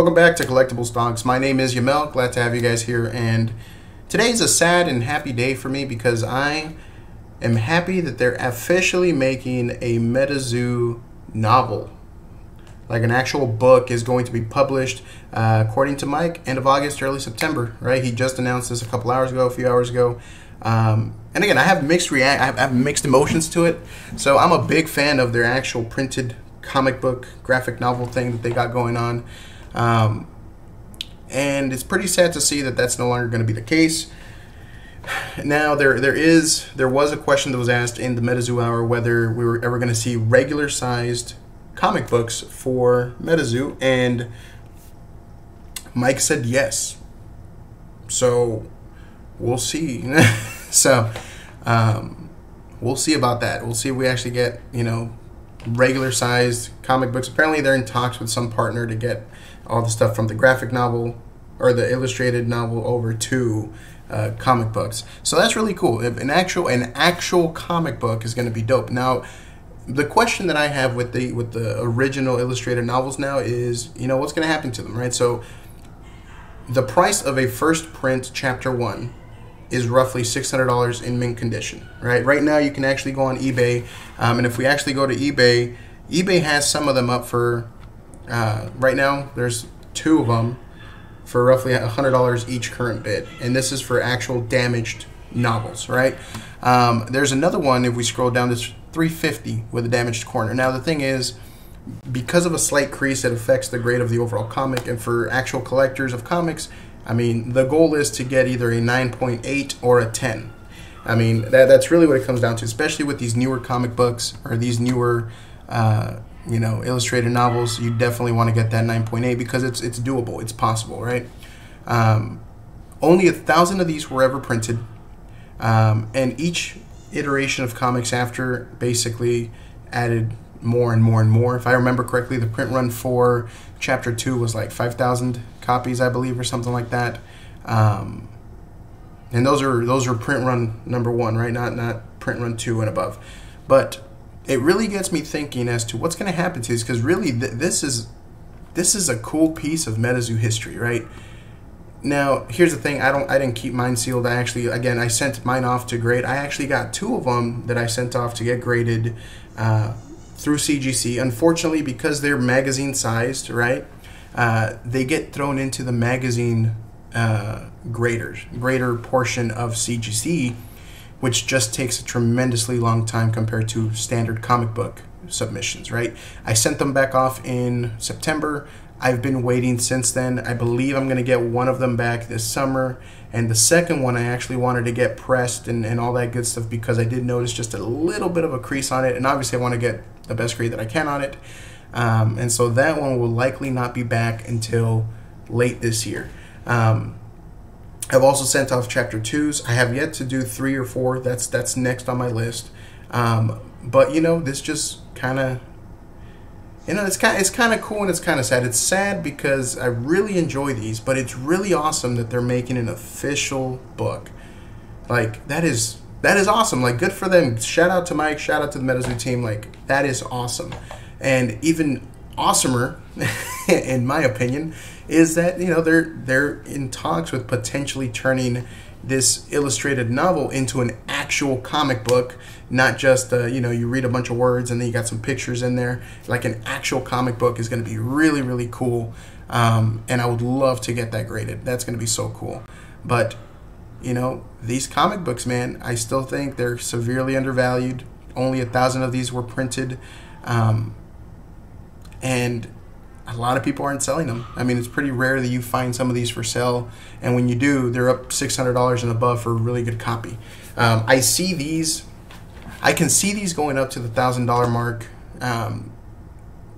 Welcome back to Collectible Stonks. My name is Yamel. Glad to have you guys here. And today's a sad and happy day for me because I am happy that they're officially making a MetaZoo novel. Like an actual book is going to be published, uh, according to Mike, end of August, early September. Right? He just announced this a couple hours ago, a few hours ago. Um, and again, I have mixed react, I I have mixed emotions to it. So I'm a big fan of their actual printed comic book graphic novel thing that they got going on. Um, and it's pretty sad to see that that's no longer going to be the case. Now there there is there was a question that was asked in the MetaZoo hour whether we were ever going to see regular sized comic books for MetaZoo, and Mike said yes. So we'll see. so um, we'll see about that. We'll see if we actually get you know regular sized comic books. Apparently, they're in talks with some partner to get all the stuff from the graphic novel or the illustrated novel over to uh, comic books. So that's really cool. If an actual an actual comic book is going to be dope. Now, the question that I have with the with the original illustrated novels now is, you know, what's going to happen to them, right? So the price of a first print chapter 1 is roughly $600 in mint condition, right? Right now you can actually go on eBay um, and if we actually go to eBay, eBay has some of them up for uh, right now, there's two of them for roughly $100 each current bid. And this is for actual damaged novels, right? Um, there's another one, if we scroll down, this 350 with a damaged corner. Now, the thing is, because of a slight crease, it affects the grade of the overall comic. And for actual collectors of comics, I mean, the goal is to get either a 9.8 or a 10. I mean, that, that's really what it comes down to, especially with these newer comic books or these newer uh, you know, illustrated novels, you definitely want to get that 9.8 because it's it's doable, it's possible, right? Um, only a thousand of these were ever printed, um, and each iteration of comics after basically added more and more and more. If I remember correctly, the print run for chapter two was like 5,000 copies, I believe, or something like that. Um, and those are those are print run number one, right? Not not print run two and above, but it really gets me thinking as to what's going to happen to this because really th- this is this is a cool piece of MetaZoo history, right? Now, here's the thing. I don't. I didn't keep mine sealed. I actually, again, I sent mine off to grade. I actually got two of them that I sent off to get graded uh, through CGC. Unfortunately, because they're magazine sized, right? Uh, they get thrown into the magazine uh, graders, grader portion of CGC, which just takes a tremendously long time compared to standard comic book submissions, right? I sent them back off in September. I've been waiting since then. I believe I'm going to get one of them back this summer. And the second one, I actually wanted to get pressed and, and all that good stuff because I did notice just a little bit of a crease on it. And obviously, I want to get the best grade that I can on it. Um, and so that one will likely not be back until late this year. Um, I've also sent off chapter twos. I have yet to do three or four. That's that's next on my list. Um, but you know, this just kind of, you know, it's kind it's kind of cool and it's kind of sad. It's sad because I really enjoy these, but it's really awesome that they're making an official book. Like that is that is awesome. Like good for them. Shout out to Mike. Shout out to the MetaZoo team. Like that is awesome. And even awesomer, in my opinion, is that you know they're they're in talks with potentially turning this illustrated novel into an actual comic book, not just uh, you know you read a bunch of words and then you got some pictures in there. Like an actual comic book is going to be really really cool, um, and I would love to get that graded. That's going to be so cool. But you know these comic books, man, I still think they're severely undervalued. Only a thousand of these were printed. Um, and a lot of people aren't selling them. I mean, it's pretty rare that you find some of these for sale, and when you do, they're up six hundred dollars and above for a really good copy. Um, I see these, I can see these going up to the thousand dollar mark, um,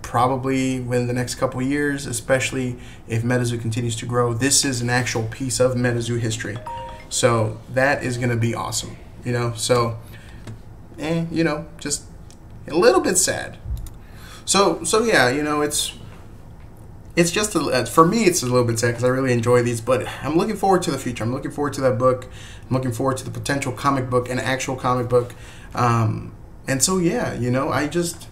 probably within the next couple years, especially if MetaZoo continues to grow. This is an actual piece of MetaZoo history, so that is going to be awesome. You know, so, eh, you know, just a little bit sad so so yeah, you know it's it's just a, uh, for me it's a little bit sad because I really enjoy these, but I'm looking forward to the future. I'm looking forward to that book. I'm looking forward to the potential comic book, an actual comic book. Um, and so yeah, you know I just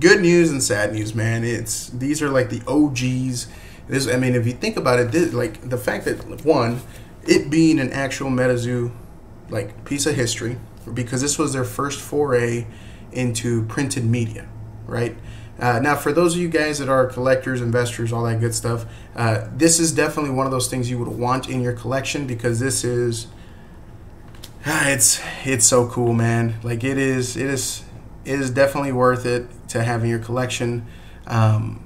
good news and sad news, man. It's these are like the OGs. This, I mean, if you think about it, this, like the fact that one, it being an actual MetaZoo, like piece of history, because this was their first foray into printed media, right? Uh, now, for those of you guys that are collectors, investors, all that good stuff, uh, this is definitely one of those things you would want in your collection because this is, ah, it's it's so cool, man. Like it is, it is, it is definitely worth it to have in your collection. Um,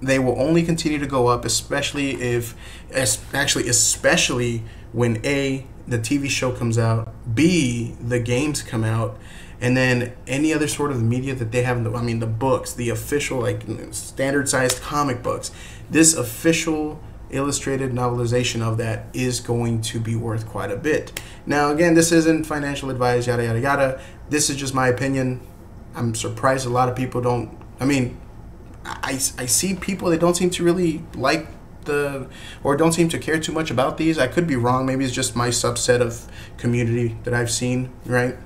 they will only continue to go up, especially if, actually, especially when a the TV show comes out, b the games come out and then any other sort of media that they have i mean the books the official like standard sized comic books this official illustrated novelization of that is going to be worth quite a bit. Now again this isn't financial advice yada yada yada. This is just my opinion. I'm surprised a lot of people don't i mean i, I see people that don't seem to really like the or don't seem to care too much about these. I could be wrong. Maybe it's just my subset of community that i've seen right?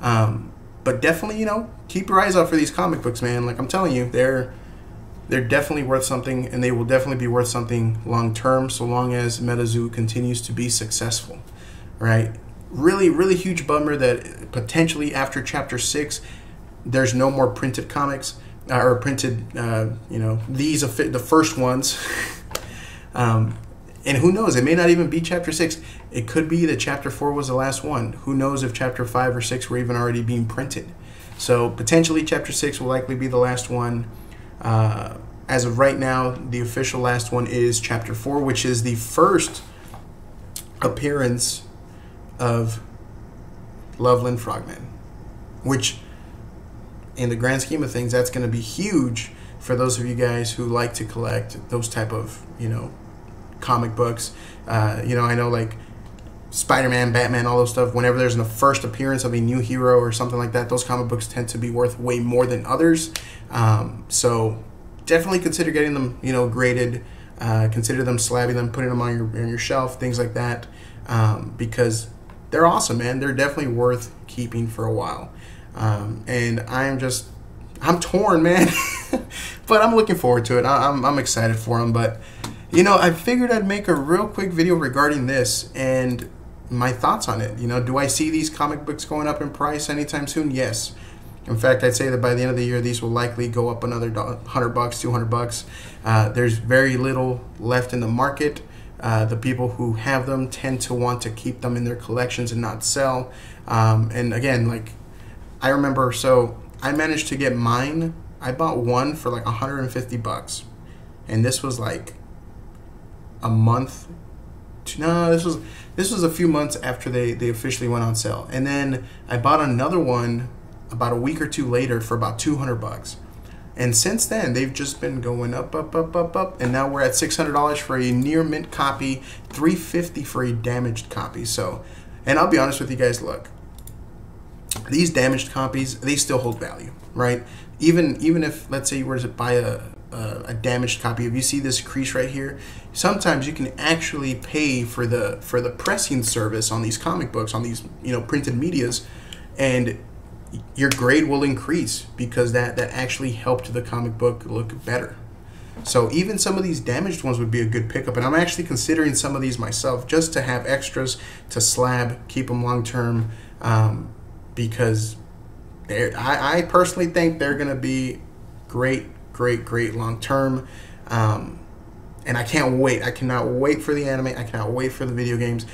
Um, but definitely, you know, keep your eyes out for these comic books, man. Like I'm telling you, they're they're definitely worth something, and they will definitely be worth something long term, so long as MetaZoo continues to be successful, right? Really, really huge bummer that potentially after Chapter Six, there's no more printed comics uh, or printed, uh, you know, these the first ones. um, and who knows? It may not even be chapter six. It could be that chapter four was the last one. Who knows if chapter five or six were even already being printed? So potentially, chapter six will likely be the last one. Uh, as of right now, the official last one is chapter four, which is the first appearance of Loveland Frogman, which, in the grand scheme of things, that's going to be huge for those of you guys who like to collect those type of you know comic books. Uh, you know, I know like Spider-Man, Batman, all those stuff. Whenever there's a first appearance of a new hero or something like that, those comic books tend to be worth way more than others. Um, so definitely consider getting them, you know, graded. Uh, consider them slabbing them, putting them on your on your shelf, things like that, um, because they're awesome, man. They're definitely worth keeping for a while. Um, and I'm just I'm torn, man, but I'm looking forward to it. I, I'm I'm excited for them, but you know, I figured I'd make a real quick video regarding this and my thoughts on it. You know, do I see these comic books going up in price anytime soon? Yes. In fact, I'd say that by the end of the year, these will likely go up another hundred bucks, two hundred bucks. Uh, there's very little left in the market. Uh, the people who have them tend to want to keep them in their collections and not sell. Um, and again, like I remember, so I managed to get mine. I bought one for like 150 bucks, and this was like a month. To, no, this was this was a few months after they they officially went on sale, and then I bought another one about a week or two later for about two hundred bucks. And since then, they've just been going up, up, up, up, up, and now we're at six hundred dollars for a near mint copy, three fifty for a damaged copy. So, and I'll be honest with you guys, look, these damaged copies they still hold value, right? Even even if let's say you were to buy a uh, a damaged copy. If you see this crease right here, sometimes you can actually pay for the for the pressing service on these comic books on these you know printed medias, and your grade will increase because that that actually helped the comic book look better. So even some of these damaged ones would be a good pickup, and I'm actually considering some of these myself just to have extras to slab, keep them long term, um, because I, I personally think they're going to be great great, great long term. Um, and I can't wait. I cannot wait for the anime. I cannot wait for the video games.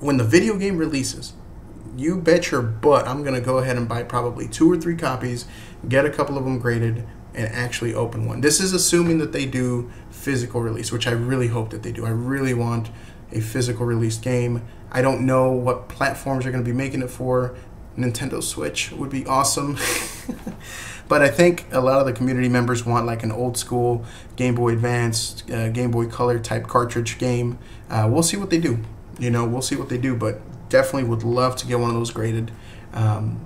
When the video game releases, you bet your butt I'm going to go ahead and buy probably two or three copies, get a couple of them graded, and actually open one. This is assuming that they do physical release, which I really hope that they do. I really want a physical release game. I don't know what platforms are going to be making it for. Nintendo Switch would be awesome. but I think a lot of the community members want like an old school Game Boy Advance, uh, Game Boy Color type cartridge game. Uh, we'll see what they do. You know, we'll see what they do, but definitely would love to get one of those graded um,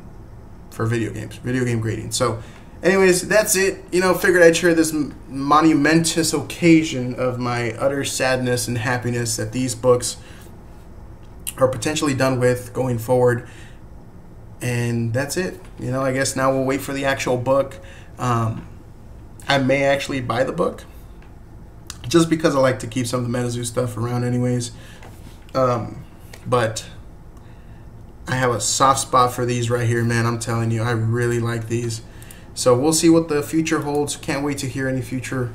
for video games, video game grading. So, anyways, that's it. You know, figured I'd share this monumentous occasion of my utter sadness and happiness that these books are potentially done with going forward and that's it. You know, I guess now we'll wait for the actual book. Um, I may actually buy the book just because I like to keep some of the MetaZoo stuff around, anyways. Um, but I have a soft spot for these right here, man. I'm telling you, I really like these. So we'll see what the future holds. Can't wait to hear any future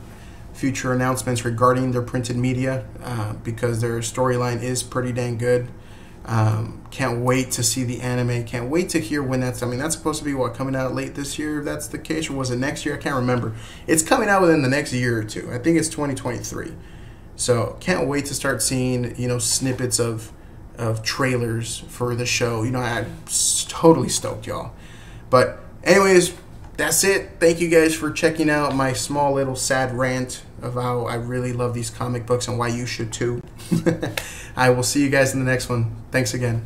future announcements regarding their printed media uh, because their storyline is pretty dang good. Um, can't wait to see the anime. Can't wait to hear when that's. I mean, that's supposed to be what coming out late this year. If that's the case, or was it next year? I can't remember. It's coming out within the next year or two. I think it's 2023. So can't wait to start seeing you know snippets of of trailers for the show. You know, I'm totally stoked, y'all. But anyways, that's it. Thank you guys for checking out my small little sad rant of how I really love these comic books and why you should too. I will see you guys in the next one. Thanks again.